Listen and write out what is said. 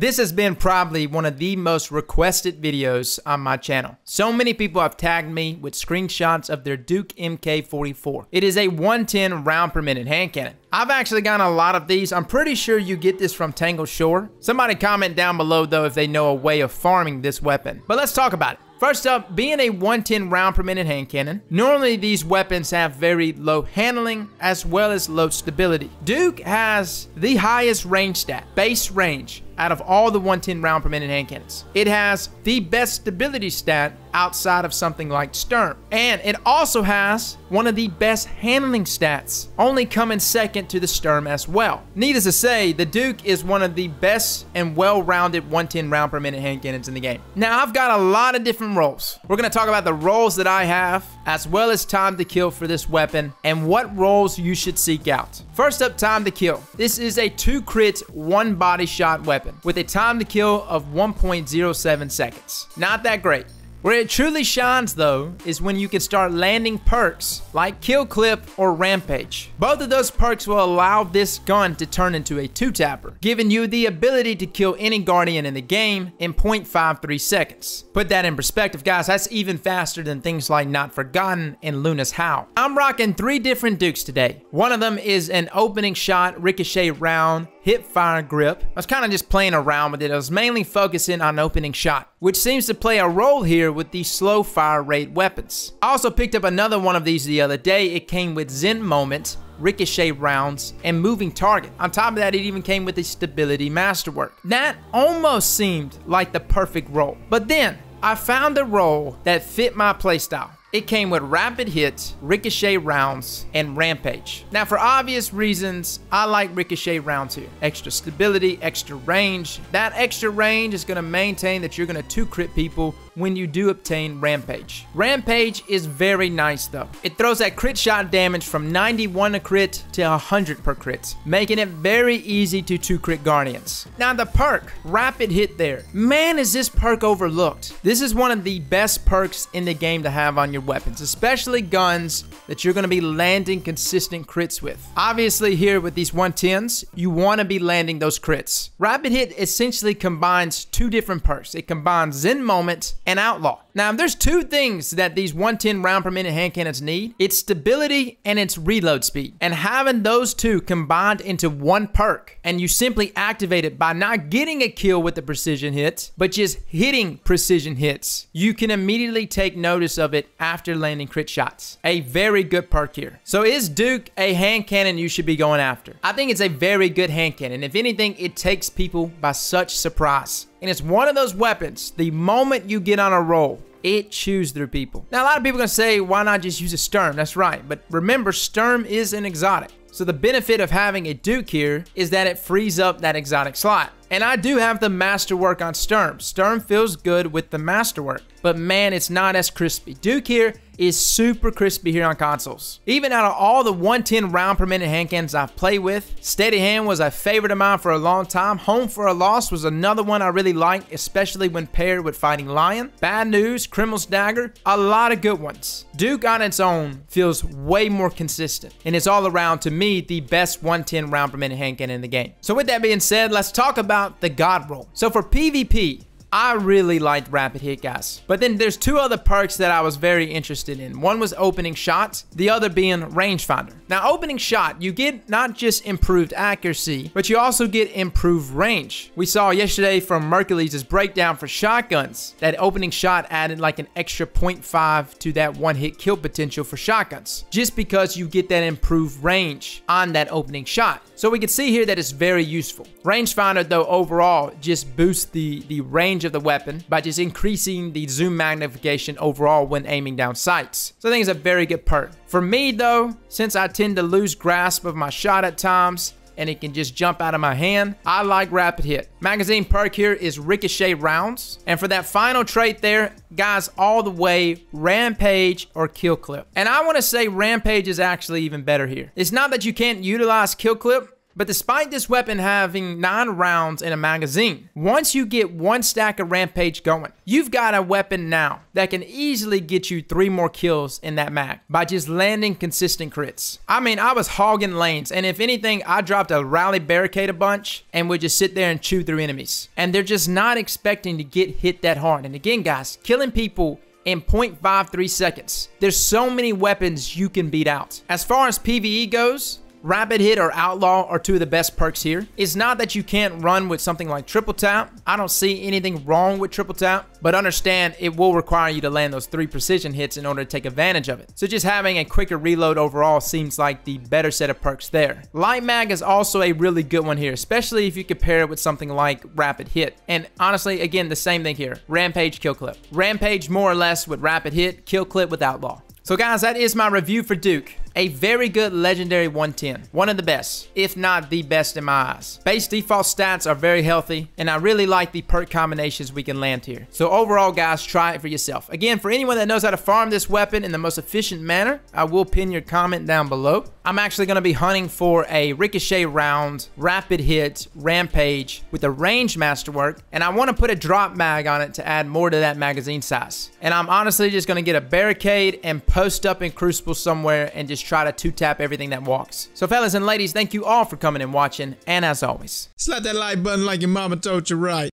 This has been probably one of the most requested videos on my channel. So many people have tagged me with screenshots of their Duke MK44. It is a 110 round per minute hand cannon. I've actually gotten a lot of these. I'm pretty sure you get this from Tangle Shore. Somebody comment down below though if they know a way of farming this weapon. But let's talk about it. First up, being a 110 round per minute hand cannon, normally these weapons have very low handling as well as low stability. Duke has the highest range stat, base range, out of all the 110 round per minute hand cannons. It has the best stability stat outside of something like Sturm. And it also has one of the best handling stats, only coming second to the Sturm as well. Needless to say, the Duke is one of the best and well-rounded 110 round per minute hand cannons in the game. Now, I've got a lot of different rolls. We're going to talk about the roles that I have, as well as time to kill for this weapon, and what roles you should seek out. First up, time to kill. This is a two crit, one body shot weapon with a time to kill of 1.07 seconds. Not that great. Where it truly shines though is when you can start landing perks like Kill Clip or Rampage. Both of those perks will allow this gun to turn into a two-tapper, giving you the ability to kill any Guardian in the game in 0.53 seconds. Put that in perspective guys, that's even faster than things like Not Forgotten and Luna's Howl. I'm rocking three different Dukes today. One of them is an opening shot ricochet round hip fire grip. I was kind of just playing around with it. I was mainly focusing on opening shot, which seems to play a role here with these slow fire rate weapons. I also picked up another one of these the other day. It came with Zen Moment, ricochet rounds, and moving target. On top of that, it even came with a stability masterwork. That almost seemed like the perfect role. But then, I found a role that fit my playstyle. It came with rapid hits, ricochet rounds, and rampage. Now for obvious reasons, I like ricochet rounds here. Extra stability, extra range. That extra range is going to maintain that you're going to two crit people when you do obtain Rampage. Rampage is very nice though. It throws that crit shot damage from 91 a crit to 100 per crit, making it very easy to 2 crit Guardians. Now the perk, Rapid Hit there. Man is this perk overlooked. This is one of the best perks in the game to have on your weapons, especially guns that you're going to be landing consistent crits with. Obviously here with these 110s, you want to be landing those crits. Rapid Hit essentially combines two different perks. It combines Zen Moment and Outlaw. Now, there's two things that these 110 round per minute hand cannons need. It's stability and it's reload speed. And having those two combined into one perk, and you simply activate it by not getting a kill with the precision hits, but just hitting precision hits, you can immediately take notice of it after landing crit shots. A very good perk here. So is Duke a hand cannon you should be going after? I think it's a very good hand cannon. If anything, it takes people by such surprise. And it's one of those weapons, the moment you get on a roll, it chews through people. Now, a lot of people are to say, why not just use a Sturm? That's right. But remember, Sturm is an exotic. So the benefit of having a Duke here is that it frees up that exotic slot. And I do have the Masterwork on Sturm. Sturm feels good with the Masterwork, but man, it's not as crispy. Duke here is super crispy here on consoles. Even out of all the 110 round per minute hand I've played with, Steady Hand was a favorite of mine for a long time. Home for a Loss was another one I really liked, especially when paired with Fighting Lion. Bad News, Crimil's Dagger, a lot of good ones. Duke on its own feels way more consistent, and it's all around, to me, the best 110 round per minute hand cannon in the game. So with that being said, let's talk about the God roll. So for PvP, I really liked Rapid Hit, guys. But then there's two other perks that I was very interested in. One was opening Shot, the other being rangefinder. Now, opening shot, you get not just improved accuracy, but you also get improved range. We saw yesterday from Mercules' breakdown for shotguns that opening shot added like an extra 0.5 to that one hit kill potential for shotguns, just because you get that improved range on that opening shot. So we can see here that it's very useful. Rangefinder, though, overall just boosts the, the range range of the weapon by just increasing the zoom magnification overall when aiming down sights. So I think it's a very good perk. For me though, since I tend to lose grasp of my shot at times, and it can just jump out of my hand. I like Rapid Hit. Magazine perk here is Ricochet Rounds. And for that final trait there, guys, all the way Rampage or Kill Clip. And I want to say Rampage is actually even better here. It's not that you can't utilize Kill Clip, But despite this weapon having 9 rounds in a magazine, once you get one stack of Rampage going, you've got a weapon now that can easily get you 3 more kills in that mag by just landing consistent crits. I mean, I was hogging lanes, and if anything, I dropped a rally barricade a bunch and would just sit there and chew through enemies. And they're just not expecting to get hit that hard. And again, guys, killing people in 0.53 seconds. There's so many weapons you can beat out. As far as PvE goes, Rapid Hit or Outlaw are two of the best perks here. It's not that you can't run with something like Triple Tap. I don't see anything wrong with Triple Tap, but understand it will require you to land those three precision hits in order to take advantage of it. So just having a quicker reload overall seems like the better set of perks there. Light Mag is also a really good one here, especially if you compare it with something like Rapid Hit. And honestly, again, the same thing here. Rampage, Kill Clip. Rampage more or less with Rapid Hit, Kill Clip with Outlaw. So guys, that is my review for Duke. A very good legendary 110. One of the best, if not the best in my eyes. Base default stats are very healthy, and I really like the perk combinations we can land here. So overall, guys, try it for yourself. Again, for anyone that knows how to farm this weapon in the most efficient manner, I will pin your comment down below. I'm actually going to be hunting for a ricochet round, rapid hit, rampage with a range masterwork, and I want to put a drop mag on it to add more to that magazine size. And I'm honestly just going to get a barricade and post up in Crucible somewhere and just just try to two-tap everything that walks. So fellas and ladies, thank you all for coming and watching, and as always. Slap that like button like your mama told you right.